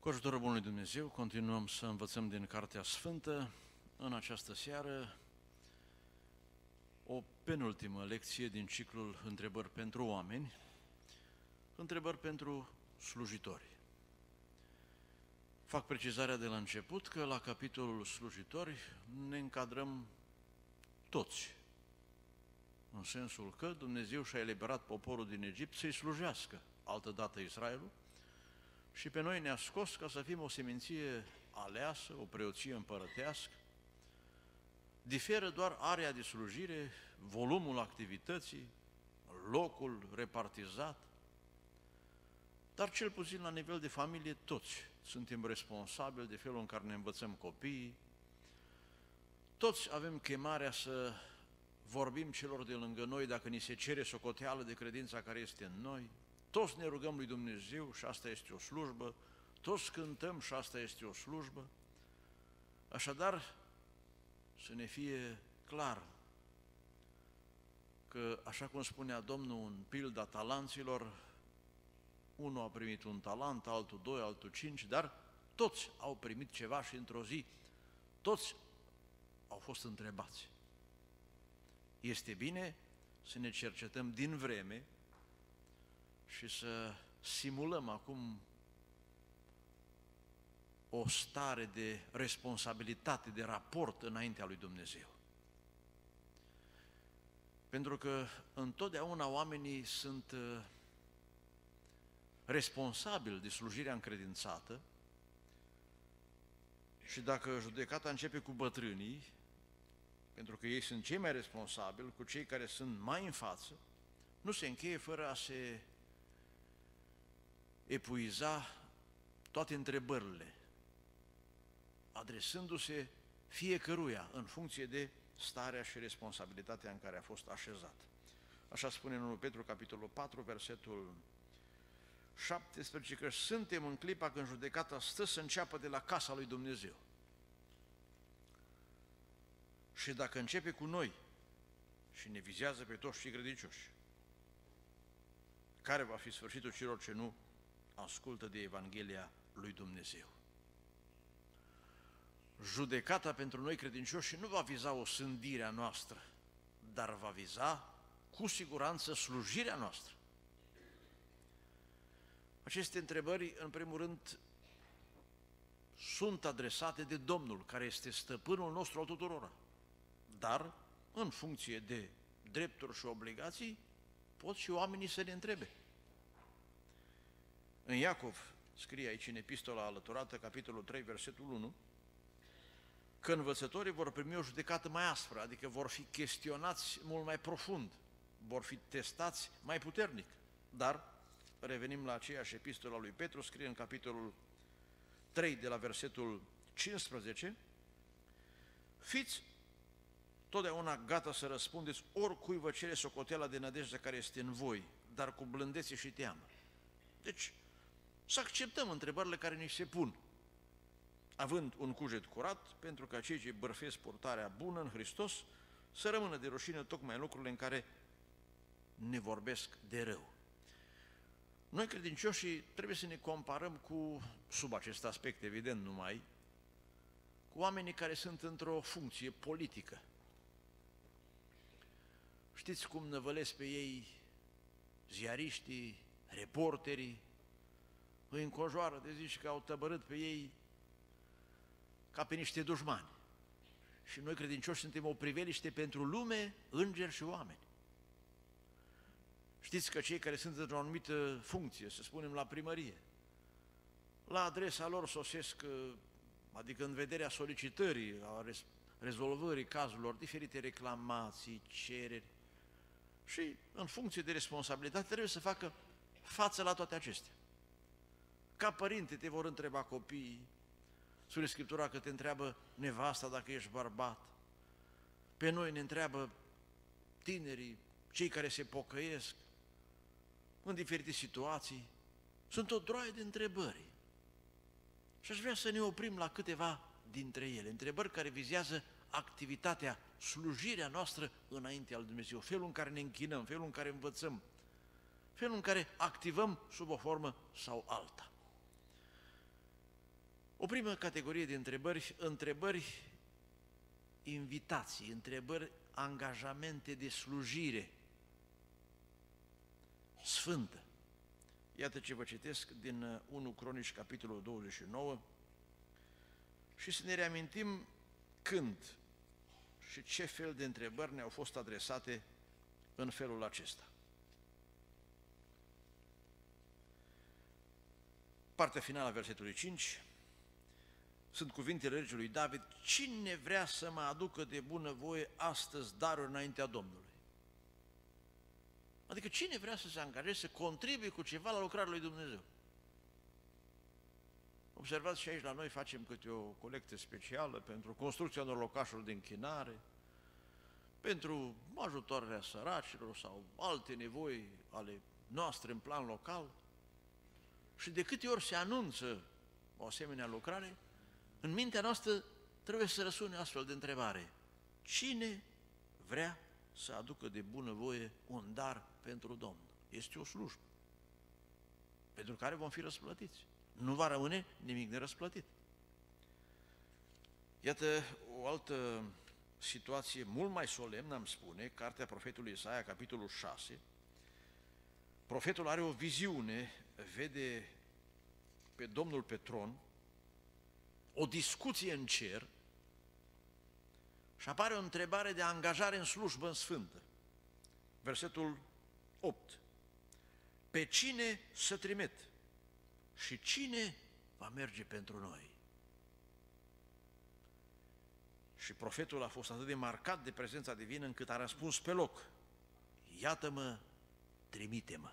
Cu ajutorul Bunului Dumnezeu, continuăm să învățăm din Cartea Sfântă în această seară o penultimă lecție din ciclul Întrebări pentru oameni, întrebări pentru slujitori. Fac precizarea de la început că la capitolul slujitori ne încadrăm toți, în sensul că Dumnezeu și-a eliberat poporul din Egipt să-i slujească, altădată Israelul, și pe noi ne-a scos ca să fim o seminție aleasă, o preoție împărătească. Diferă doar area de slujire, volumul activității, locul repartizat, dar cel puțin la nivel de familie toți suntem responsabili de felul în care ne învățăm copiii, toți avem chemarea să vorbim celor de lângă noi dacă ni se cere socoteală de credința care este în noi, toți ne rugăm lui Dumnezeu și asta este o slujbă, toți cântăm și asta este o slujbă. Așadar, să ne fie clar că, așa cum spunea Domnul în pilda talanților, unul a primit un talent, altul doi, altul cinci, dar toți au primit ceva și într-o zi toți au fost întrebați. Este bine să ne cercetăm din vreme și să simulăm acum o stare de responsabilitate, de raport înaintea lui Dumnezeu. Pentru că întotdeauna oamenii sunt uh, responsabili de slujirea încredințată și dacă judecata începe cu bătrânii, pentru că ei sunt cei mai responsabili, cu cei care sunt mai în față, nu se încheie fără a se epuiza toate întrebările, adresându-se fiecăruia în funcție de starea și responsabilitatea în care a fost așezat. Așa spune în 1 Petru, capitolul 4, versetul 17, că suntem în clipa când judecata stă să înceapă de la casa lui Dumnezeu. Și dacă începe cu noi și ne vizează pe toți cei credincioși, care va fi sfârșitul celor ce nu ascultă de Evanghelia lui Dumnezeu. Judecata pentru noi credincioși nu va viza o sândire a noastră, dar va viza cu siguranță slujirea noastră. Aceste întrebări, în primul rând, sunt adresate de Domnul, care este stăpânul nostru al tuturora. Dar, în funcție de drepturi și obligații, pot și oamenii să ne întrebe. În Iacov, scrie aici în epistola alăturată, capitolul 3, versetul 1, că învățătorii vor primi o judecată mai aspră, adică vor fi chestionați mult mai profund, vor fi testați mai puternic. Dar, revenim la aceeași epistola lui Petru, scrie în capitolul 3 de la versetul 15, fiți totdeauna gata să răspundeți oricui vă cere socoteala de nădejde care este în voi, dar cu blândețe și teamă. Deci, să acceptăm întrebările care ni se pun, având un cuget curat, pentru ca cei ce bărfesc purtarea bună în Hristos să rămână de rușine tocmai în lucrurile în care ne vorbesc de rău. Noi credincioșii trebuie să ne comparăm cu, sub acest aspect evident numai, cu oamenii care sunt într-o funcție politică. Știți cum năvălesc pe ei ziariștii, reporterii, îi încojoară de zici că au tăbărât pe ei ca pe niște dușmani. Și noi credincioși suntem o priveliște pentru lume, îngeri și oameni. Știți că cei care sunt într-o anumită funcție, să spunem la primărie, la adresa lor sosesc, adică în vederea solicitării, a rezolvării cazurilor, diferite reclamații, cereri, și în funcție de responsabilitate trebuie să facă față la toate acestea. Ca părinte te vor întreba copiii, spune Scriptura că te întreabă nevasta dacă ești bărbat, pe noi ne întreabă tinerii, cei care se pocăiesc în diferite situații. Sunt o droaie de întrebări. Și aș vrea să ne oprim la câteva dintre ele, întrebări care vizează activitatea, slujirea noastră înaintea lui Dumnezeu, felul în care ne închinăm, felul în care învățăm, felul în care activăm sub o formă sau alta. O primă categorie de întrebări, întrebări invitații, întrebări, angajamente de slujire sfântă. Iată ce vă citesc din 1 uh, Cronici, capitolul 29, și să ne reamintim când și ce fel de întrebări ne-au fost adresate în felul acesta. Partea finală a versetului 5 sunt cuvintele regelui David, cine vrea să mă aducă de bună voie astăzi darul înaintea Domnului? Adică cine vrea să se angajeze, să contribuie cu ceva la lucrarea lui Dumnezeu? Observați și aici la noi facem câte o colectă specială pentru construcția unor locașuri de închinare, pentru ajutoarea săracilor sau alte nevoi ale noastre în plan local. Și de câte ori se anunță o asemenea lucrare, în mintea noastră trebuie să răsune astfel de întrebare. Cine vrea să aducă de bună voie un dar pentru Domnul? Este o slujbă pentru care vom fi răsplătiți. Nu va rămâne nimic nerăsplătit. Iată o altă situație mult mai solemnă, am spune, cartea profetului Isaia, capitolul 6. Profetul are o viziune, vede pe Domnul pe tron, o discuție în cer și apare o întrebare de angajare în slujbă în sfântă. Versetul 8. Pe cine să trimit și cine va merge pentru noi? Și profetul a fost atât de marcat de prezența divină încât a răspuns pe loc. Iată-mă, trimite-mă.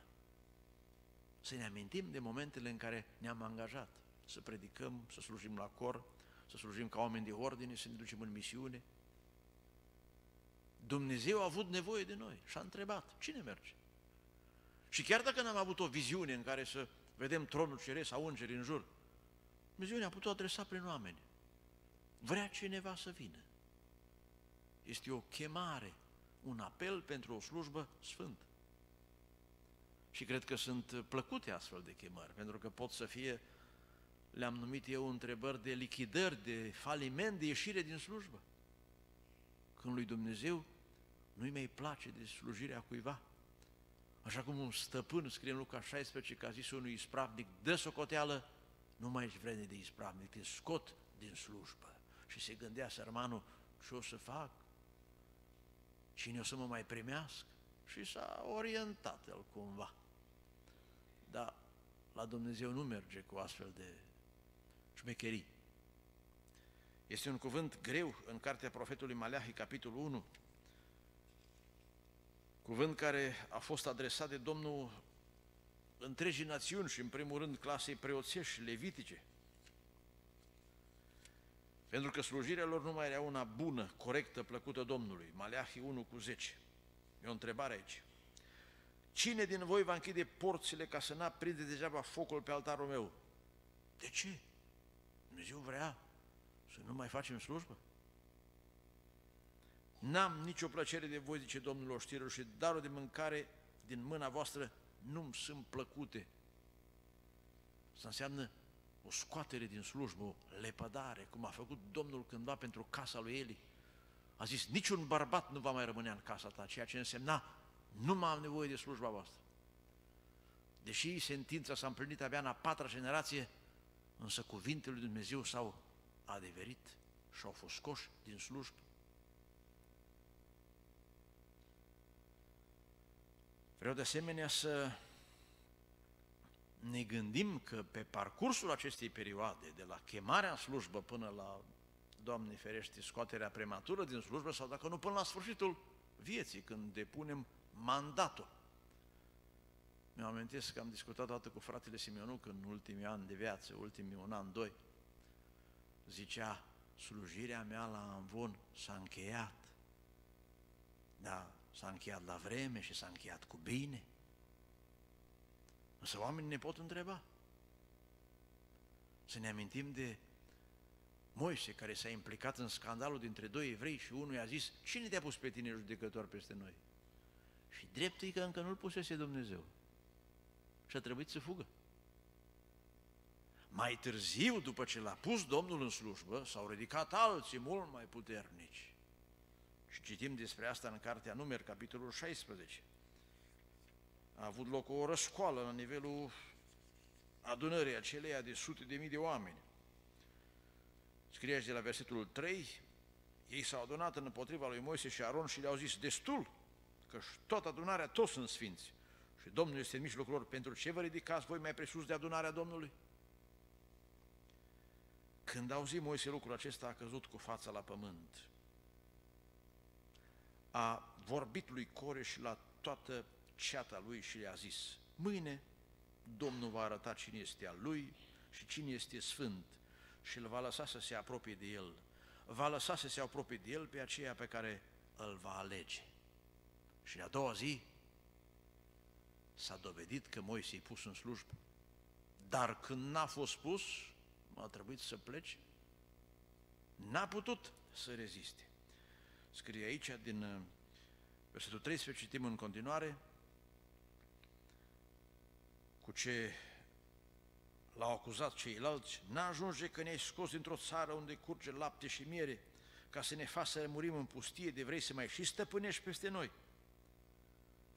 Să ne amintim de momentele în care ne-am angajat să predicăm, să slujim la cor, să slujim ca oameni de ordine, să ne ducem în misiune. Dumnezeu a avut nevoie de noi și a întrebat, cine merge? Și chiar dacă n-am avut o viziune în care să vedem tronul ceresc sau îngeri în jur, Dumnezeu ne-a putut adresa prin oameni. Vrea cineva să vină. Este o chemare, un apel pentru o slujbă sfântă. Și cred că sunt plăcute astfel de chemări, pentru că pot să fie le-am numit eu întrebări de lichidări, de faliment, de ieșire din slujbă. Când lui Dumnezeu nu-i mai place de slujirea cuiva. Așa cum un stăpân, scrie în Luca 16, că a zis unui ispravnic, dă socoteală, nu mai ești vreme de ispravnic, te scot din slujbă. Și se gândea sărmanul, ce o să fac? Cine o să mă mai primească? Și s-a orientat el cumva. Dar la Dumnezeu nu merge cu astfel de șmecherii. Este un cuvânt greu în cartea profetului Maleahi, capitolul 1, cuvânt care a fost adresat de Domnul întregii națiuni și în primul rând clasei preoțești levitice. Pentru că slujirea lor nu mai era una bună, corectă, plăcută Domnului. Maleahi 1 cu 10. E o întrebare aici. Cine din voi va închide porțile ca să n-aprinde degeaba focul pe altarul meu? De ce? Dumnezeu vrea să nu mai facem slujbă? N-am nicio plăcere de voi, zice Domnul oștirilor, și darul de mâncare din mâna voastră nu-mi sunt plăcute. Asta înseamnă o scoatere din slujbă, o lepădare, cum a făcut Domnul cândva pentru casa lui Eli. A zis, niciun bărbat nu va mai rămâne în casa ta, ceea ce însemna, nu mai am nevoie de slujba voastră. Deși sentința s-a împlinit abia în a patra generație, însă cuvintele lui Dumnezeu s-au adeverit și au fost scoși din slujbă. Vreau de asemenea să ne gândim că pe parcursul acestei perioade, de la chemarea în slujbă până la, Doamne ferește, scoaterea prematură din slujbă, sau dacă nu până la sfârșitul vieții, când depunem mandatul, mi-am amintesc că am discutat dată cu fratele Simeonuc în ultimii ani de viață, ultimii un an, doi. Zicea, slujirea mea la Amvon s-a încheiat. Da, s-a încheiat la vreme și s-a încheiat cu bine. Însă oamenii ne pot întreba. Să ne amintim de Moise, care s-a implicat în scandalul dintre doi evrei și unul i-a zis, cine te-a pus pe tine judecător peste noi? Și drept e că încă nu-l pusese Dumnezeu și a trebuit să fugă. Mai târziu, după ce l-a pus Domnul în slujbă, s-au ridicat alții mult mai puternici. Și citim despre asta în Cartea Numer, capitolul 16. A avut loc o răscoală la nivelul adunării aceleia de sute de mii de oameni. Scrie de la versetul 3, ei s-au adunat împotriva lui Moise și Aron și le-au zis, destul, că toată adunarea, toți sunt sfinți. Și Domnul este în mijlocul lor, pentru ce vă ridicați voi mai presus de adunarea Domnului? Când a auzit Moise lucrul acesta, a căzut cu fața la pământ. A vorbit lui Coreș și la toată ceata lui și le-a zis, mâine Domnul va arăta cine este al lui și cine este sfânt și îl va lăsa să se apropie de el. Va lăsa să se apropie de el pe aceea pe care îl va alege. Și a doua zi s-a dovedit că Moise i pus în slujbă. Dar când n-a fost pus, a trebuit să plece. N-a putut să reziste. Scrie aici din uh, versetul 13, citim în continuare, cu ce l-au acuzat ceilalți, n-ajunge că ne-ai scos dintr-o țară unde curge lapte și miere, ca să ne faci să murim în pustie, de vrei să mai și stăpânești peste noi.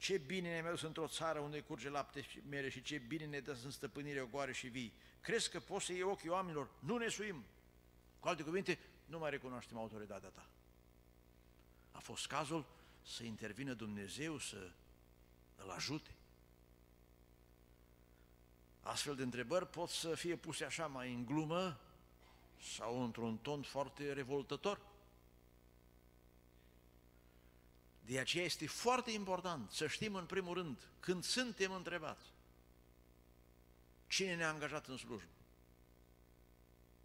Ce bine ne-ai dus într-o țară unde curge lapte și miere și ce bine ne dă în stăpânire ogoare și vii. Crezi că poți să iei ochii oamenilor? Nu ne suim. Cu alte cuvinte, nu mai recunoaștem autoritatea ta. A fost cazul să intervină Dumnezeu să îl ajute. Astfel de întrebări pot să fie puse așa mai în glumă sau într-un ton foarte revoltător. De aceea este foarte important să știm în primul rând, când suntem întrebați, cine ne-a angajat în slujbă.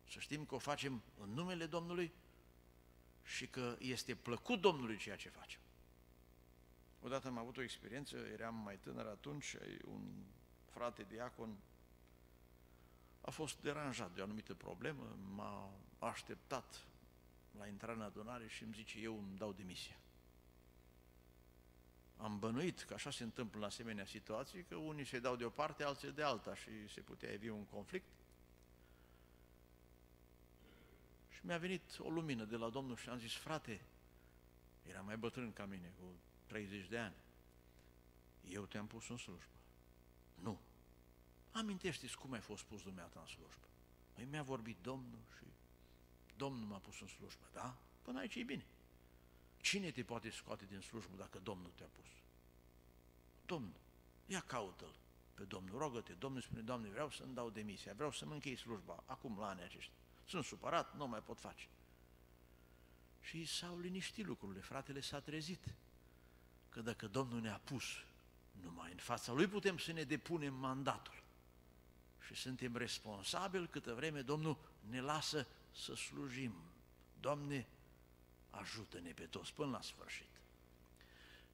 Să știm că o facem în numele Domnului și că este plăcut Domnului ceea ce facem. Odată am avut o experiență, eram mai tânăr atunci, un frate diacon a fost deranjat de o anumită problemă, m-a așteptat la intrarea în adunare și îmi zice, eu îmi dau demisia. Am bănuit că așa se întâmplă în asemenea situații, că unii se dau de o parte, alții de alta și se putea evi un conflict. Și mi-a venit o lumină de la Domnul și am zis, frate, era mai bătrân ca mine, cu 30 de ani, eu te-am pus în slujbă. Nu. Amintește-ți cum ai fost pus dumneata în slujbă. Păi mi-a vorbit Domnul și Domnul m-a pus în slujbă, da? Până aici e bine. Cine te poate scoate din slujbă dacă Domnul te-a pus? Domnul, ia caută-l pe Domnul, rogă-te, Domnul spune, Doamne, vreau să-mi dau demisia, vreau să-mi închei slujba, acum la anii aceștia. Sunt supărat, nu mai pot face. Și s-au liniștit lucrurile, fratele s-a trezit. Că dacă Domnul ne-a pus, numai în fața Lui putem să ne depunem mandatul. Și suntem responsabili câtă vreme Domnul ne lasă să slujim. Doamne, ajută-ne pe toți până la sfârșit.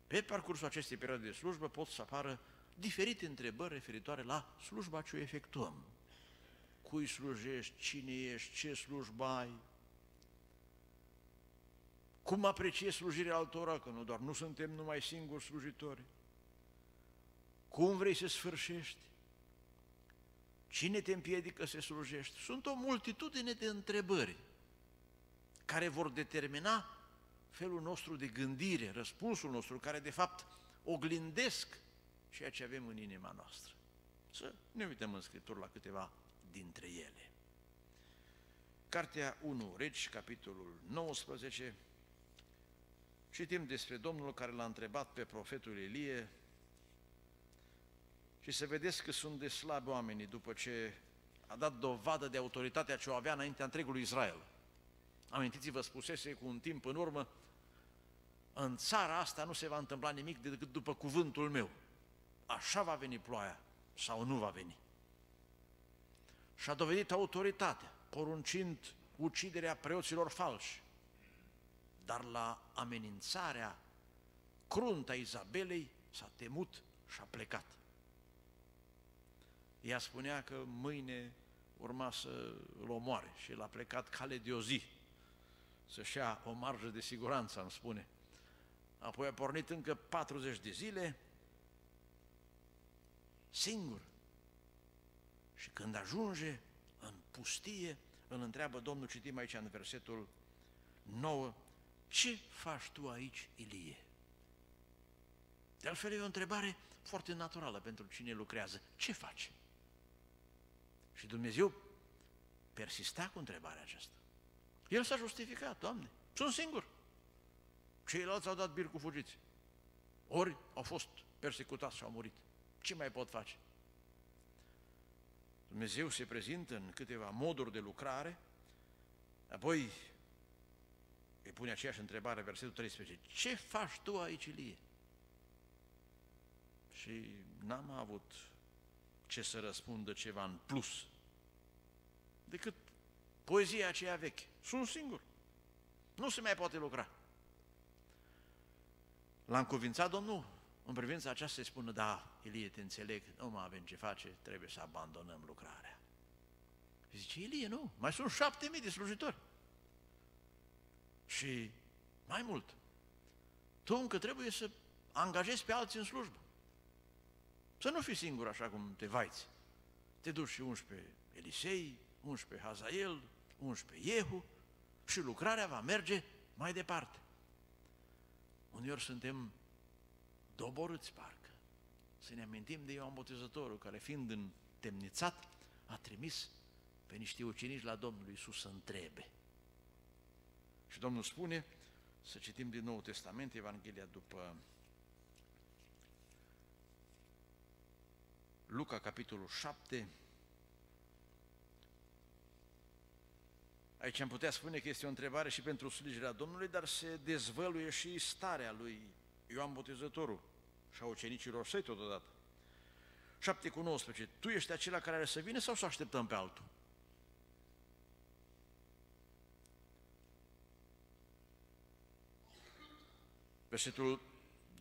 Pe parcursul acestei perioade de slujbă pot să apară diferite întrebări referitoare la slujba ce o efectuăm. Cui slujești, cine ești, ce slujba ai, cum apreciezi slujirea altora, că nu doar nu suntem numai singuri slujitori, cum vrei să sfârșești, cine te împiedică să slujești. Sunt o multitudine de întrebări care vor determina felul nostru de gândire, răspunsul nostru, care de fapt oglindesc ceea ce avem în inima noastră. Să ne uităm în Scriptură la câteva dintre ele. Cartea 1, Regi, capitolul 19, citim despre Domnul care l-a întrebat pe profetul Elie și să vedeți că sunt de slabi oamenii după ce a dat dovadă de autoritatea ce o avea înaintea întregului Israel. Amintiți-vă, spusese cu un timp în urmă, în țara asta nu se va întâmpla nimic decât după cuvântul meu. Așa va veni ploaia sau nu va veni. Și a dovedit autoritatea, poruncind uciderea preoților falși. Dar la amenințarea cruntă a Izabelei s-a temut și a plecat. Ea spunea că mâine urma să îl omoare și el a plecat cale de o zi să-și ia o marjă de siguranță, îmi spune. Apoi a pornit încă 40 de zile, singur. Și când ajunge în pustie, îl întreabă Domnul, citim aici în versetul 9, ce faci tu aici, Ilie? De altfel e o întrebare foarte naturală pentru cine lucrează. Ce faci? Și Dumnezeu persista cu întrebarea aceasta. El s-a justificat, Doamne, sunt singur. Ceilalți au dat bir cu fugiți. Ori au fost persecutați și au murit. Ce mai pot face? Dumnezeu se prezintă în câteva moduri de lucrare, apoi îi pune aceeași întrebare, versetul 13. Ce faci tu aici, Ilie? Și n-am avut ce să răspundă ceva în plus decât poezia aceea veche. Sunt singur. Nu se mai poate lucra. L-a încuvințat Domnul în privința aceasta să spună, da, Ilie, te înțeleg, nu mai avem ce face, trebuie să abandonăm lucrarea. Și zice, Ilie, nu, mai sunt șapte mii de slujitori. Și mai mult, tu încă trebuie să angajezi pe alții în slujbă. Să nu fii singur așa cum te vaiți. Te duci și 11 Elisei, 11 Hazael, 11 Iehu și lucrarea va merge mai departe. Uneori suntem doborâți parcă. Să ne amintim de Ioan Botezătorul, care fiind întemnițat, a trimis pe niște ucenici la Domnul Iisus să întrebe. Și Domnul spune, să citim din Nou Testament, Evanghelia după Luca, capitolul 7, Aici am putea spune că este o întrebare și pentru slujirea Domnului, dar se dezvăluie și starea lui Ioan Botezătorul și a ucenicilor săi totodată. 7 cu 19. Tu ești acela care are să vină sau să așteptăm pe altul? Versetul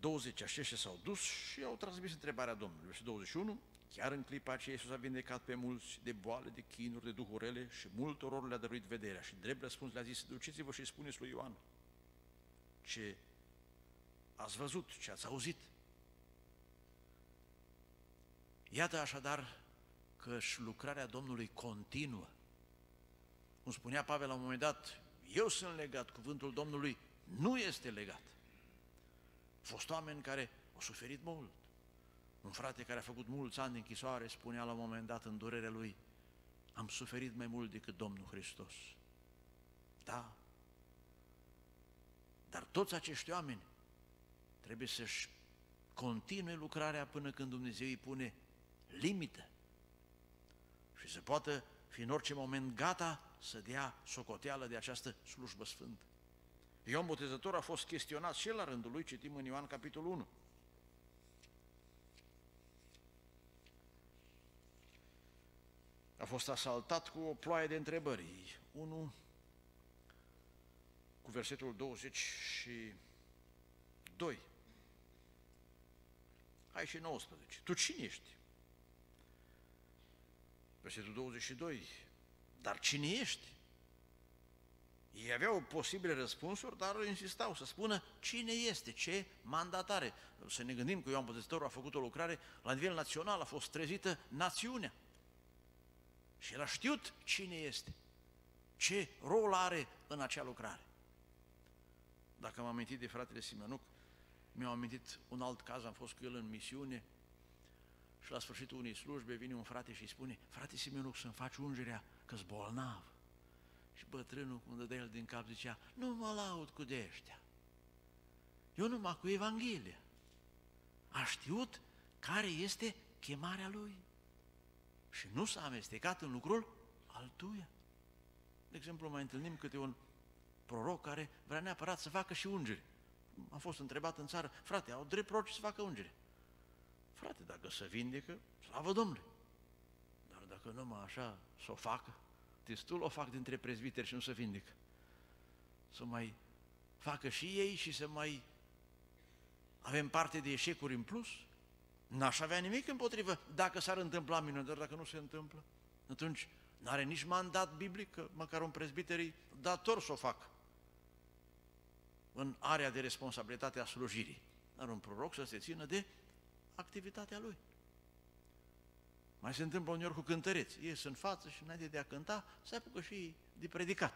20, aceștia s-au dus și au transmis întrebarea Domnului. Versetul 21, chiar în clipa aceea Iisus a vindecat pe mulți de boale, de chinuri, de duhurele și multor ori le-a dăruit vederea. Și drept răspuns le-a zis, duceți-vă și spuneți lui Ioan ce ați văzut, ce ați auzit. Iată așadar că și lucrarea Domnului continuă. Cum spunea Pavel la un moment dat, eu sunt legat, cuvântul Domnului nu este legat. Au fost oameni care au suferit mult. Un frate care a făcut mulți ani de închisoare spunea la un moment dat în durerea lui, am suferit mai mult decât Domnul Hristos. Da, dar toți acești oameni trebuie să-și continue lucrarea până când Dumnezeu îi pune limită și să poată fi în orice moment gata să dea socoteală de această slujbă sfântă. Ioan Botezător a fost chestionat și el la rândul lui, citim în Ioan capitolul 1. Fost asaltat cu o ploaie de întrebări. Unul cu versetul 22. Hai și 19. Tu cine ești? Versetul 22. Dar cine ești? Ei aveau posibile răspunsuri, dar insistau să spună cine este, ce mandatare. Să ne gândim că Ioan Botezătorul a făcut o lucrare la nivel național, a fost trezită națiunea. Și el a știut cine este, ce rol are în acea lucrare. Dacă m-am amintit de fratele Simenuc, mi-am amintit un alt caz, am fost cu el în misiune și la sfârșitul unei slujbe vine un frate și îi spune, frate Simenuc, să-mi faci ungerea că-s bolnav. Și bătrânul, cum dădea el din cap, zicea, nu mă laud cu de ăștia. Eu numai cu Evanghelia. A știut care este chemarea lui. Și nu s-a amestecat în lucrul altuia. De exemplu, mai întâlnim câte un proroc care vrea neapărat să facă și ungeri. Am fost întrebat în țară, frate, au drept proroci să facă ungeri. Frate, dacă se vindecă, slavă Domnului. Dar dacă numai așa să o facă, destul o fac dintre prezbiteri și nu se vindecă. Să mai facă și ei și să mai avem parte de eșecuri în plus. N-aș avea nimic împotrivă dacă s-ar întâmpla minune, dar dacă nu se întâmplă, atunci n-are nici mandat biblic, că măcar un prezbiteri dator să o facă în area de responsabilitate a slujirii. Dar un proroc să se țină de activitatea lui. Mai se întâmplă uneori cu cântăreți. Ies în față și înainte de a cânta, se apucă și de predicat.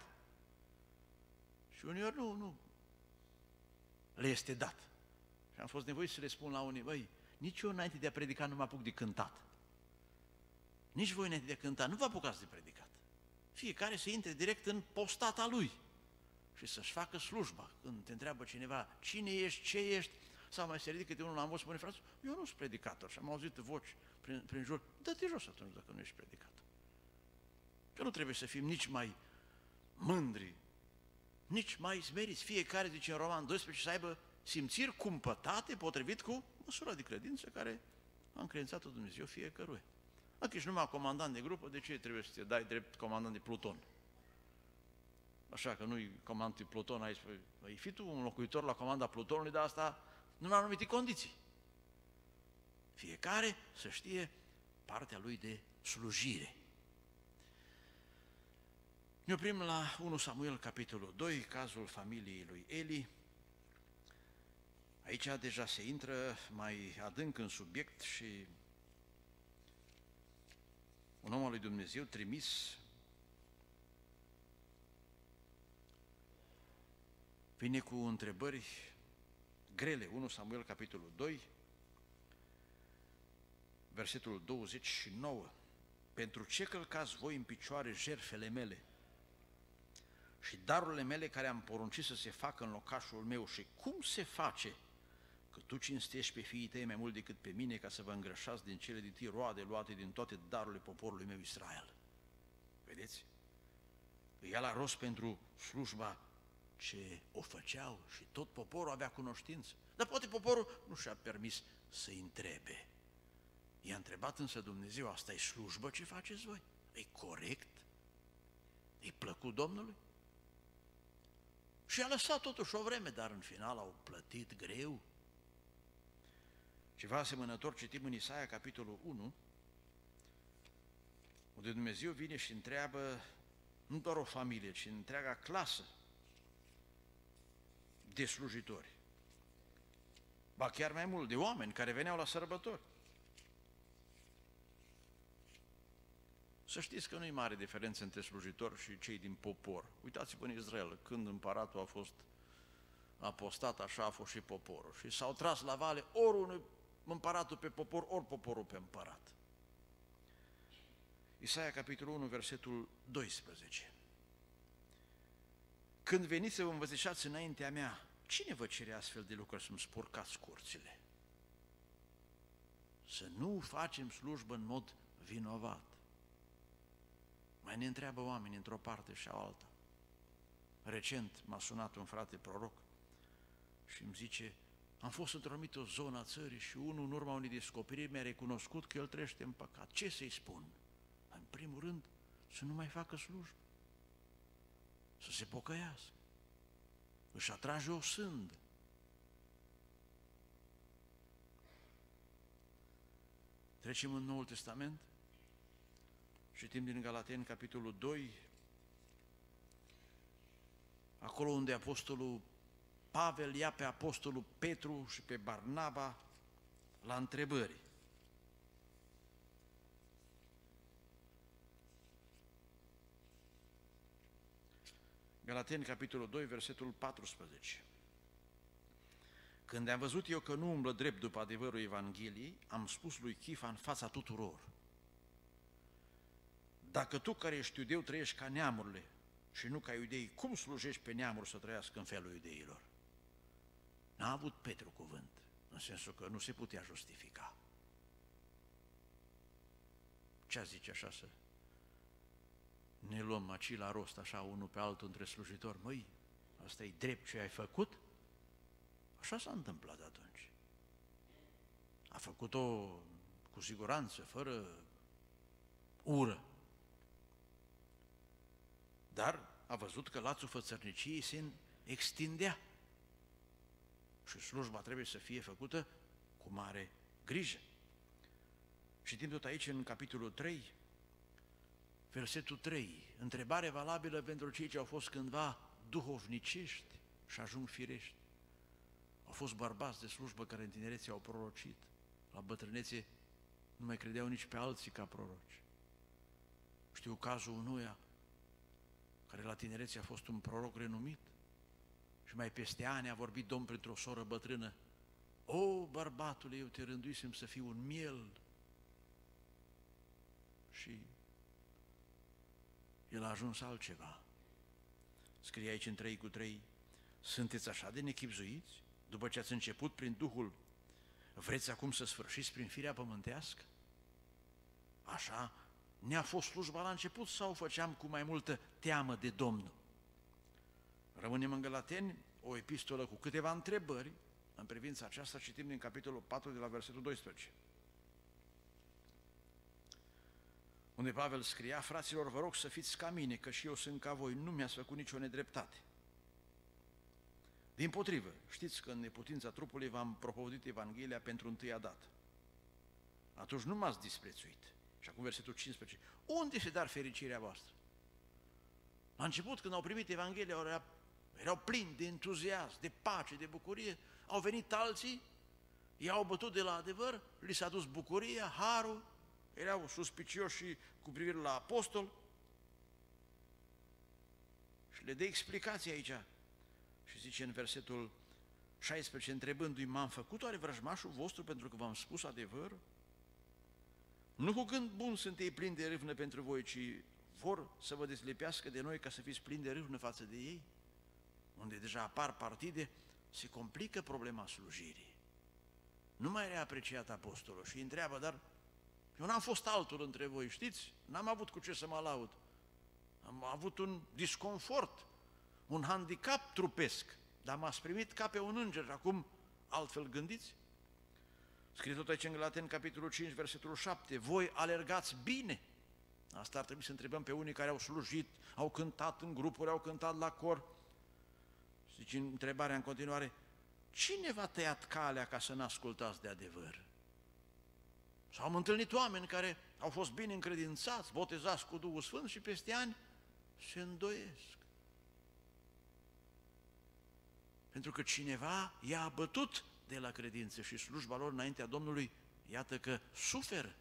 Și uneori nu, nu le este dat. Și am fost nevoit să le spun la unii, băi, nici eu înainte de a predica nu mă apuc de cântat. Nici voi înainte de a cânta nu vă apucați de predicat. Fiecare să intre direct în postata lui și să-și facă slujba. Când te întreabă cineva cine ești, ce ești, sau mai se ridică câte unul la voce, spune, frate, eu nu sunt predicator și am auzit voci prin, prin jur, dă-te jos atunci dacă nu ești predicator. Că nu trebuie să fim nici mai mândri, nici mai smeriți. Fiecare, zice în Roman 12, să aibă simțiri cumpătate potrivit cu măsura de credință care a încredințat-o Dumnezeu fiecăruia. Dacă ești numai comandant de grupă, de ce trebuie să te dai drept comandant de pluton? Așa că nu-i comandant de pluton aici, păi fi tu un locuitor la comanda plutonului, dar asta nu în anumite condiții. Fiecare să știe partea lui de slujire. Ne oprim la 1 Samuel, capitolul 2, cazul familiei lui Eli. Aici deja se intră mai adânc în subiect și un om al lui Dumnezeu trimis vine cu întrebări grele. 1 Samuel, capitolul 2, versetul 29. Pentru ce călcați voi în picioare jerfele mele și darurile mele care am poruncit să se facă în locașul meu și cum se face că tu cinstești pe fiii tăi mai mult decât pe mine ca să vă îngrășați din cele din tine roade luate din toate darurile poporului meu Israel. Vedeți? Îi ia la rost pentru slujba ce o făceau și tot poporul avea cunoștință. Dar poate poporul nu și-a permis să-i întrebe. I-a întrebat însă Dumnezeu, asta e slujbă ce faceți voi? E corect? E plăcut Domnului? Și a lăsat totuși o vreme, dar în final au plătit greu. Ceva asemănător citim în Isaia, capitolul 1, unde Dumnezeu vine și întreabă nu doar o familie, ci întreaga clasă de slujitori. Ba chiar mai mult, de oameni care veneau la sărbători. Să știți că nu e mare diferență între slujitori și cei din popor. Uitați-vă în Israel, când împăratul a fost apostat, așa a fost și poporul. Și s-au tras la vale ori unul împăratul pe popor, ori poporul pe împărat. Isaia, capitolul 1, versetul 12. Când veniți să vă învățișați înaintea mea, cine vă cere astfel de lucruri să-mi spurcați curțile? Să nu facem slujbă în mod vinovat. Mai ne întreabă oamenii într-o parte și alta. Recent m-a sunat un frate proroc și îmi zice, am fost într-o anumită zonă a țării și unul în urma unei descoperiri mi-a recunoscut că el trăiește în păcat. Ce să-i spun? În primul rând, să nu mai facă slujbă, să se pocăiască, își atrage o sândă. Trecem în Noul Testament, citim din Galateni, capitolul 2, acolo unde apostolul Pavel ia pe apostolul Petru și pe Barnaba la întrebări. Galateni, capitolul 2, versetul 14. Când am văzut eu că nu umblă drept după adevărul Evangheliei, am spus lui Chifa în fața tuturor, dacă tu care ești iudeu trăiești ca neamurile și nu ca iudei, cum slujești pe neamuri să trăiască în felul iudeilor? N-a avut Petru cuvânt, în sensul că nu se putea justifica. Ce zice așa să ne luăm aci la rost așa unul pe altul între slujitori? Măi, asta e drept ce ai făcut? Așa s-a întâmplat atunci. A făcut-o cu siguranță, fără ură. Dar a văzut că lațul fățărniciei se extindea și slujba trebuie să fie făcută cu mare grijă. Și timp tot aici, în capitolul 3, versetul 3, întrebare valabilă pentru cei ce au fost cândva duhovnicești și ajung firești. Au fost bărbați de slujbă care în tinerețe au prorocit, la bătrânețe Nu mai credeau nici pe alții ca proroci. Știu cazul unuia care la tinerețe a fost un proroc renumit și mai peste ani a vorbit Domn printr-o soră bătrână. O, bărbatule, eu te rânduisem să fiu un miel. Și el a ajuns altceva. Scrie aici în 3 cu 3, sunteți așa de nechipzuiți? După ce ați început prin Duhul, vreți acum să sfârșiți prin firea pământească? Așa ne-a fost slujba la început sau o făceam cu mai multă teamă de Domnul? Rămânem în Galateni, o epistolă cu câteva întrebări. În privința aceasta citim din capitolul 4 de la versetul 12. Unde Pavel scria, fraților, vă rog să fiți ca mine, că și eu sunt ca voi, nu mi-ați făcut nicio nedreptate. Din potrivă, știți că în neputința trupului v-am propovădit Evanghelia pentru întâia dată. Atunci nu m-ați disprețuit. Și acum versetul 15. Unde se dar fericirea voastră? La început, când au primit Evanghelia, erau plini de entuziasm, de pace, de bucurie. Au venit alții, i-au bătut de la adevăr, li s-a dus bucuria, harul, erau suspicioși și cu privire la apostol și le dă explicații aici. Și zice în versetul 16, întrebându-i, m-am făcut oare vrăjmașul vostru pentru că v-am spus adevărul? Nu cu gând bun sunt ei plini de râvnă pentru voi, ci vor să vă deslipească de noi ca să fiți plini de râvnă față de ei, unde deja apar partide, se complică problema slujirii. Nu mai era apreciat apostolul și îi întreabă, dar eu n-am fost altul între voi, știți? N-am avut cu ce să mă laud. Am avut un disconfort, un handicap trupesc, dar m-ați primit ca pe un înger. Acum, altfel gândiți? Scrie tot aici în Galaten, capitolul 5, versetul 7. Voi alergați bine. Asta ar trebui să întrebăm pe unii care au slujit, au cântat în grupuri, au cântat la cor. Zice întrebarea în continuare, cine v-a tăiat calea ca să nu ascultați de adevăr? S-au întâlnit oameni care au fost bine încredințați, botezați cu Duhul Sfânt și peste ani se îndoiesc. Pentru că cineva i-a abătut de la credință și slujba lor înaintea Domnului, iată că suferă.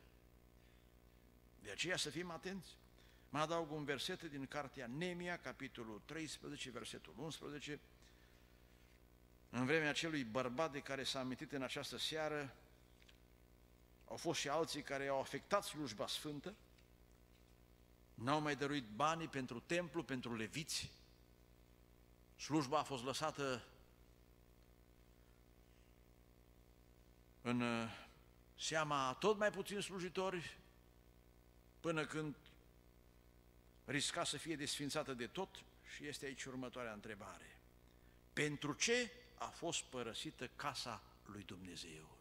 De aceea să fim atenți. Mă adaug un verset din cartea Nemia, capitolul 13, versetul 11. În vremea acelui bărbat de care s-a amintit în această seară, au fost și alții care au afectat slujba sfântă, n-au mai dăruit banii pentru templu, pentru leviți, slujba a fost lăsată în uh, seama tot mai puțin slujitori, până când risca să fie desfințată de tot și este aici următoarea întrebare. Pentru ce a fost părăsită casa lui Dumnezeu?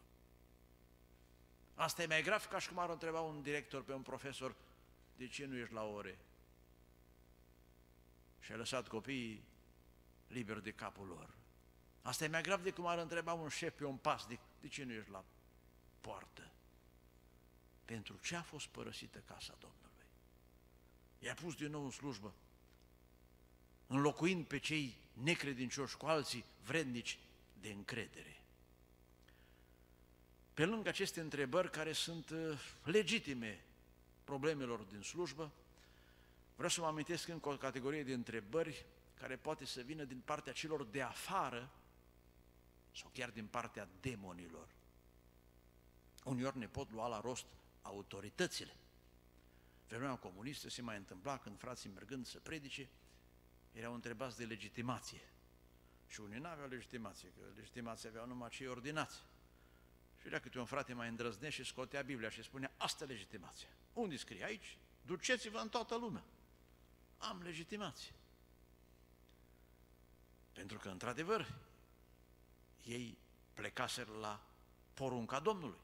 Asta e mai grav ca și cum ar întreba un director pe un profesor, de ce nu ești la ore? Și a lăsat copiii liberi de capul lor. Asta e mai grav de cum ar întreba un șef pe un pasnic, de ce nu ești la poartă? Pentru ce a fost părăsită casa Domnului? I-a pus din nou în slujbă, înlocuind pe cei necredincioși cu alții vrednici de încredere. Pe lângă aceste întrebări care sunt uh, legitime problemelor din slujbă, vreau să mă amintesc încă o categorie de întrebări care poate să vină din partea celor de afară sau chiar din partea demonilor. Uneori ne pot lua la rost autoritățile. Vremea comunistă se mai întâmpla când frații mergând să predice, erau întrebați de legitimație. Și unii nu aveau legitimație, că legitimația aveau numai cei ordinați. Și era câte un frate mai îndrăznești și scotea Biblia și spunea, asta e legitimația. Unde scrie aici? Duceți-vă în toată lumea. Am legitimație. Pentru că, într-adevăr, ei plecaseră la porunca Domnului.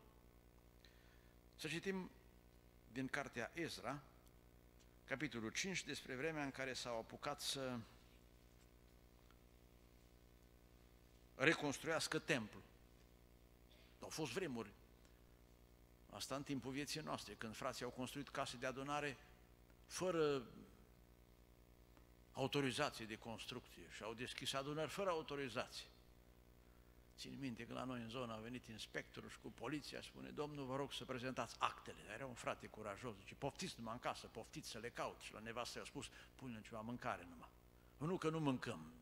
Să citim din cartea Ezra, capitolul 5, despre vremea în care s-au apucat să reconstruiască templul. Au fost vremuri. Asta în timpul vieții noastre, când frații au construit case de adunare fără autorizație de construcție și au deschis adunări fără autorizație. Țin minte că la noi în zonă a venit inspectorul și cu poliția, spune, domnul, vă rog să prezentați actele. Era un frate curajos, zice, poftiți numai în casă, poftiți să le caut. Și la nevastă i-a spus, pune ceva mâncare numai. Nu că nu mâncăm,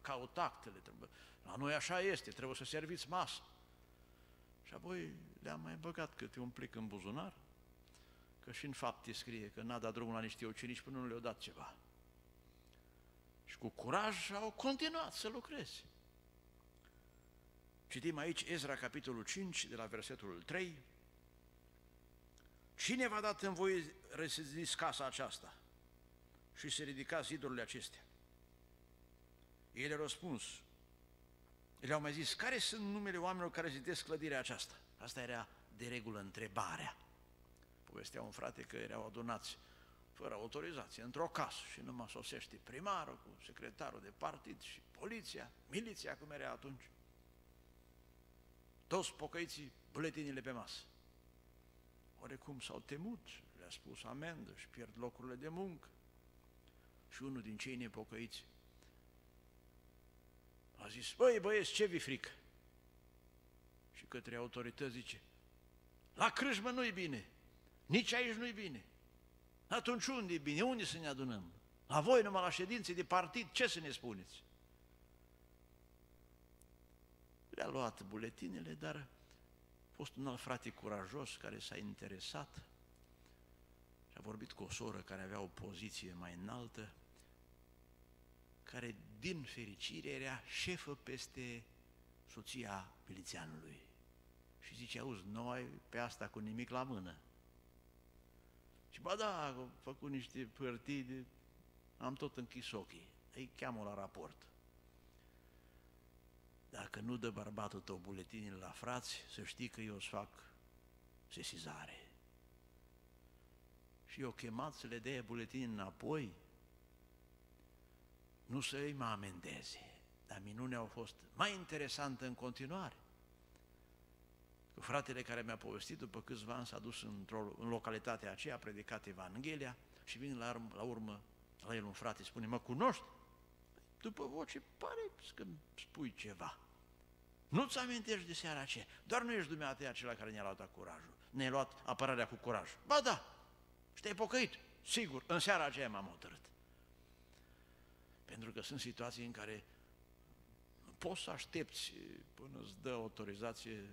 caut actele, trebuie. la noi așa este, trebuie să serviți masă. Și apoi le-am mai băgat câte un plic în buzunar, că și în fapte scrie că n-a dat drumul la niște ucenici până nu le-au dat ceva. Și cu curaj au continuat să lucreze. Citim aici Ezra, capitolul 5, de la versetul 3. Cine v-a dat în voi rezidiți casa aceasta și se ridica zidurile acestea? Ele au răspuns. Ele au mai zis, care sunt numele oamenilor care zidesc clădirea aceasta? Asta era de regulă întrebarea. Povestea un frate că erau adunați fără autorizație, într-o casă și numai sosește primarul cu secretarul de partid și poliția, miliția cum era atunci. Toți pocăiții, buletinile pe masă. Orecum s-au temut, le-a spus amendă și pierd locurile de muncă. Și unul din cei nepocăiți a zis, băi băieți, ce vi frică? Și către autorități zice, la crâșmă nu-i bine, nici aici nu-i bine. Atunci unde e bine? Unde să ne adunăm? La voi numai la ședințe de partid, ce să ne spuneți? Le-a luat buletinele, dar a fost un alt frate curajos care s-a interesat și a vorbit cu o soră care avea o poziție mai înaltă, care din fericire era șefă peste soția milițianului. Și zice, auzi, noi pe asta cu nimic la mână. Și ba da, a făcut niște părtide, am tot închis ochii. Îi cheamă la raport. Dacă nu dă bărbatul tău buletinile la frați, să știi că eu îți fac sesizare. Și eu chemat să le dea buletin înapoi, nu să îi mă amendeze. Dar minunea au fost mai interesantă în continuare. Cu fratele care mi-a povestit, după câțiva ani s-a dus într-o, în localitatea aceea, a predicat Evanghelia și vine la, la urmă la el un frate, spune, mă cunoști? După voce, pare că spui ceva. Nu-ți amintești de seara aceea, doar nu ești dumneavoastră acela care ne-a luat curajul, ne-a luat apărarea cu curaj. Ba da, și te-ai pocăit, sigur, în seara aceea m-am hotărât. Pentru că sunt situații în care poți să aștepți până îți dă autorizație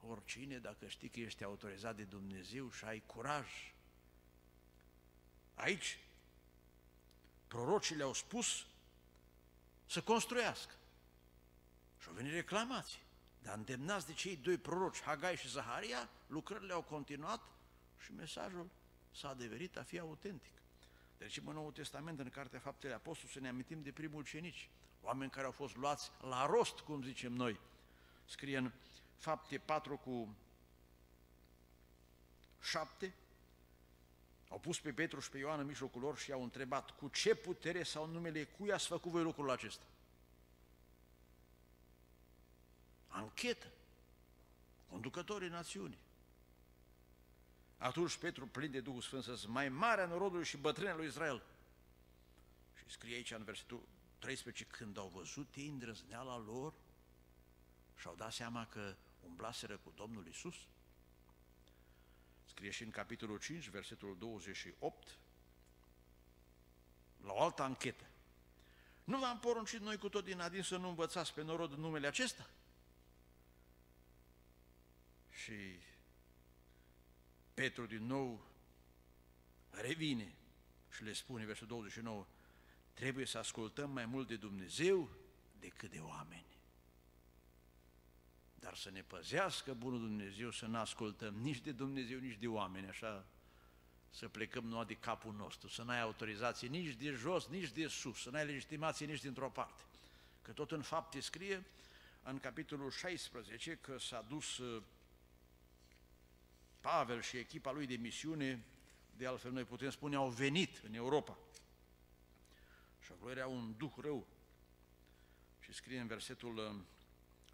oricine, dacă știi că ești autorizat de Dumnezeu și ai curaj. Aici, prorocii le-au spus să construiască. Și au venit reclamații. Dar îndemnați de cei doi proroci, Hagai și Zaharia, lucrările au continuat și mesajul s-a adeverit a fi autentic. Deci în Noul Testament, în Cartea Faptele Apostolului, să ne amintim de primul cenici, oameni care au fost luați la rost, cum zicem noi. Scrie în Fapte 4 cu 7, au pus pe Petru și pe Ioan în mijlocul lor și i-au întrebat cu ce putere sau numele cui ați făcut voi lucrul acesta? Anchetă. Conducătorii națiunii. Atunci Petru, plin de Duhul Sfânt, să mai mare în rodul și bătrânea lui Israel. Și scrie aici în versetul 13, când au văzut ei îndrăzneala lor și-au dat seama că umblaseră cu Domnul Isus. Scrie și în capitolul 5, versetul 28, la o altă anchetă. Nu v-am poruncit noi cu tot din adin să nu învățați pe norod numele acesta? Și Petru din nou revine și le spune, versul 29, trebuie să ascultăm mai mult de Dumnezeu decât de oameni. Dar să ne păzească Bunul Dumnezeu să nu ascultăm nici de Dumnezeu, nici de oameni, așa să plecăm numai de capul nostru, să n-ai autorizație nici de jos, nici de sus, să n-ai legitimație nici dintr-o parte. Că tot în fapte scrie, în capitolul 16, că s-a dus uh, Pavel și echipa lui de misiune, de altfel noi putem spune, au venit în Europa. Și acolo era un duh rău. Și scrie în versetul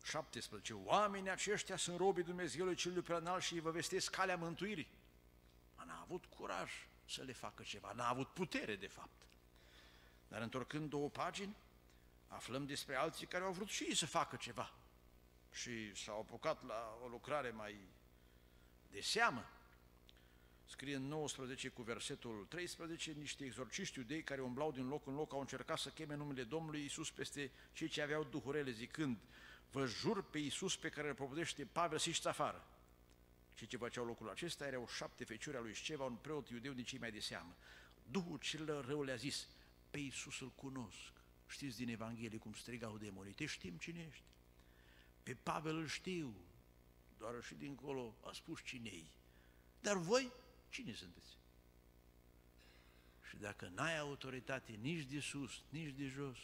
17, uh, oamenii aceștia sunt robii Dumnezeului celui preanal și îi vă vestesc calea mântuirii. N-a avut curaj să le facă ceva, n-a avut putere de fapt. Dar întorcând două pagini, aflăm despre alții care au vrut și ei să facă ceva. și s-au apucat la o lucrare mai de seamă. Scrie în 19 cu versetul 13, niște exorciști iudei care umblau din loc în loc au încercat să cheme numele Domnului Isus peste cei ce aveau duhurele, zicând, vă jur pe Isus pe care îl propovește Pavel, să afară. Și ce făceau locul acesta erau șapte feciuri al lui Sceva, un preot iudeu din cei mai de seamă. Duhul cel rău le-a zis, pe Iisus îl cunosc. Știți din Evanghelie cum strigau demonii, te știm cine ești. Pe Pavel îl știu, doar și dincolo a spus cine Dar voi, cine sunteți? Și dacă n-ai autoritate nici de sus, nici de jos,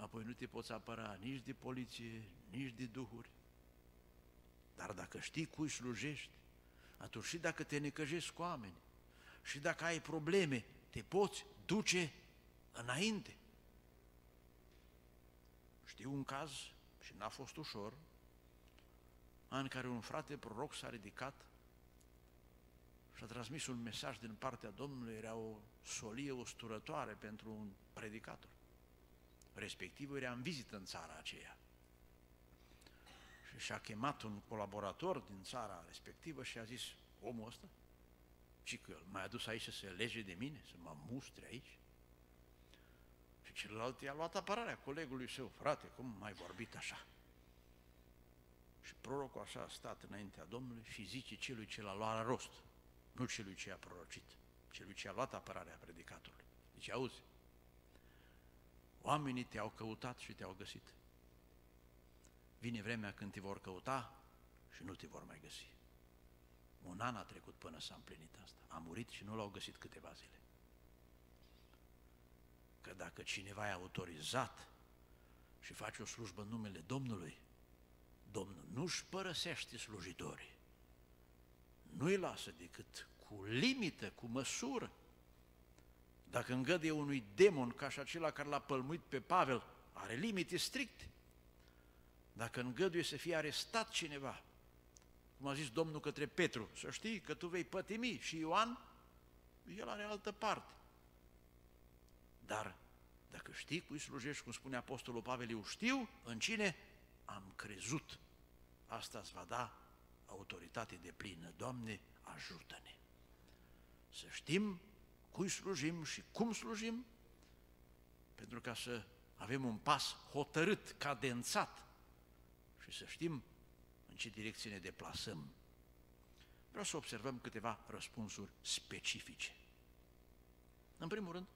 apoi nu te poți apăra nici de poliție, nici de duhuri. Dar dacă știi cui slujești, atunci și dacă te necăjești cu oameni, și dacă ai probleme, te poți duce înainte. Știu un caz, și n-a fost ușor, în care un frate proroc s-a ridicat și a transmis un mesaj din partea Domnului, era o solie usturătoare pentru un predicator. Respectiv era în vizită în țara aceea. Și și-a chemat un colaborator din țara respectivă și a zis, omul ăsta și că el m-a adus aici să se lege de mine, să mă mustre aici. Și celălalt i-a luat apărarea colegului său, frate, cum mai vorbit așa? Și prorocul așa a stat înaintea Domnului și zice celui ce l-a luat la rost, nu celui ce a prorocit, celui ce a luat apărarea predicatorului. Deci, auzi, oamenii te-au căutat și te-au găsit. Vine vremea când te vor căuta și nu te vor mai găsi. Un an a trecut până s-a împlinit asta. A murit și nu l-au găsit câteva zile. Că dacă cineva e autorizat și face o slujbă în numele Domnului, Domnul nu-și părăsește slujitorii. Nu-i lasă decât cu limită, cu măsură. Dacă îngăduie unui demon ca și acela care l-a pălmuit pe Pavel, are limite stricte. Dacă îngăduie să fie arestat cineva, cum a zis Domnul către Petru, să știi că tu vei pătimi și Ioan, el are altă parte. Dar dacă știi cui slujești, cum spune Apostolul Pavel, eu știu în cine am crezut. Asta îți va da autoritate de plină. Doamne, ajută-ne! Să știm cui slujim și cum slujim, pentru ca să avem un pas hotărât, cadențat și să știm în ce direcție ne deplasăm. Vreau să observăm câteva răspunsuri specifice. În primul rând,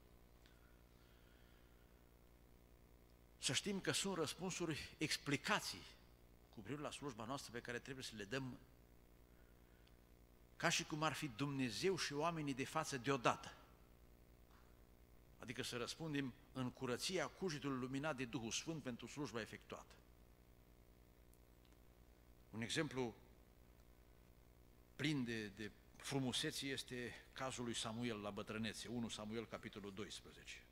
să știm că sunt răspunsuri, explicații cu privire la slujba noastră pe care trebuie să le dăm ca și cum ar fi Dumnezeu și oamenii de față deodată. Adică să răspundem în curăția cugetului luminat de Duhul Sfânt pentru slujba efectuată. Un exemplu plin de, de frumusețe este cazul lui Samuel la bătrânețe, 1 Samuel, capitolul 12.